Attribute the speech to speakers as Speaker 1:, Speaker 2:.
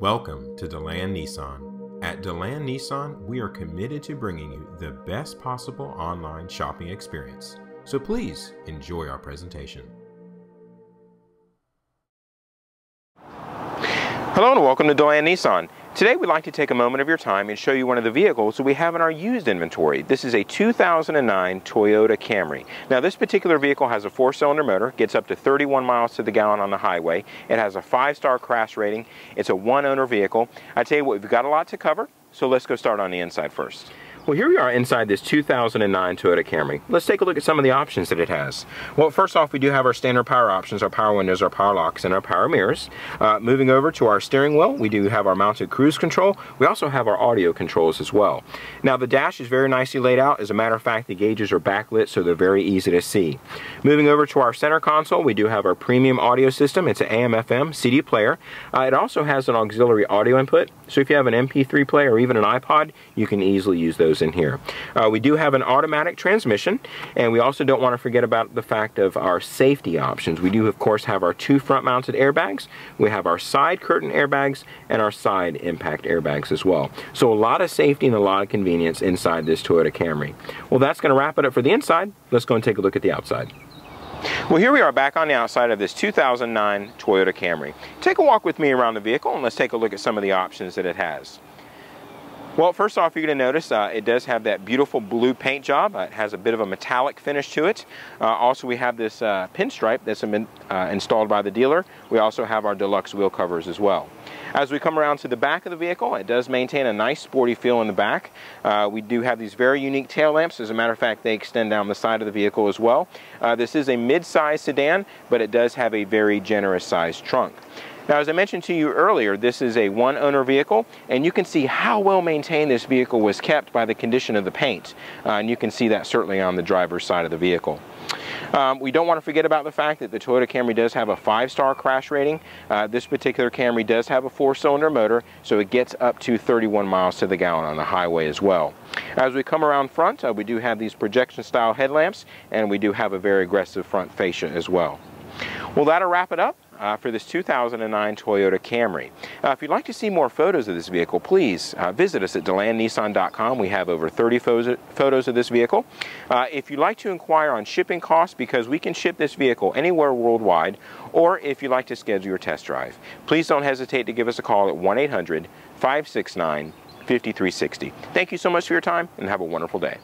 Speaker 1: Welcome to DeLand Nissan. At DeLand Nissan, we are committed to bringing you the best possible online shopping experience. So please enjoy our presentation.
Speaker 2: Hello and welcome to DeLand Nissan. Today we'd like to take a moment of your time and show you one of the vehicles that we have in our used inventory. This is a 2009 Toyota Camry. Now this particular vehicle has a four-cylinder motor, gets up to 31 miles to the gallon on the highway. It has a five-star crash rating. It's a one-owner vehicle. I tell you what, we've got a lot to cover, so let's go start on the inside first. Well, here we are inside this 2009 Toyota Camry. Let's take a look at some of the options that it has. Well, first off, we do have our standard power options, our power windows, our power locks, and our power mirrors. Uh, moving over to our steering wheel, we do have our mounted cruise control. We also have our audio controls as well. Now, the dash is very nicely laid out. As a matter of fact, the gauges are backlit, so they're very easy to see. Moving over to our center console, we do have our premium audio system. It's an AM-FM CD player. Uh, it also has an auxiliary audio input, so if you have an MP3 player or even an iPod, you can easily use those in here. Uh, we do have an automatic transmission, and we also don't want to forget about the fact of our safety options. We do, of course, have our two front-mounted airbags. We have our side curtain airbags and our side impact airbags as well. So a lot of safety and a lot of convenience inside this Toyota Camry. Well, that's going to wrap it up for the inside. Let's go and take a look at the outside. Well, here we are back on the outside of this 2009 Toyota Camry. Take a walk with me around the vehicle and let's take a look at some of the options that it has. Well, first off, you're going to notice uh, it does have that beautiful blue paint job. Uh, it has a bit of a metallic finish to it. Uh, also, we have this uh, pinstripe that's been uh, installed by the dealer. We also have our deluxe wheel covers as well. As we come around to the back of the vehicle, it does maintain a nice sporty feel in the back. Uh, we do have these very unique tail lamps. As a matter of fact, they extend down the side of the vehicle as well. this is a mid-size sedan, but it does have a very generous sized trunk. Now, as I mentioned to you earlier, this is a one-owner vehicle, and you can see how well maintained this vehicle was kept by the condition of the paint. Uh, and you can see that certainly on the driver's side of the vehicle. Um, we don't want to forget about the fact that the Toyota Camry does have a five-star crash rating. Uh, this particular Camry does have a four-cylinder motor, so it gets up to 31 miles to the gallon on the highway as well. As we come around front, uh, we do have these projection-style headlamps, and we do have a very aggressive front fascia as well. Well, that'll wrap it up uh, for this 2009 Toyota Camry. Uh, if you'd like to see more photos of this vehicle, please uh, visit us at delandnissan.com. We have over 30 photos of this vehicle. Uh, if you'd like to inquire on shipping costs, because we can ship this vehicle anywhere worldwide, or if you'd like to schedule your test drive, please don't hesitate to give us a call at 1-800-569-5360. Thank you so much for your time, and have a wonderful day.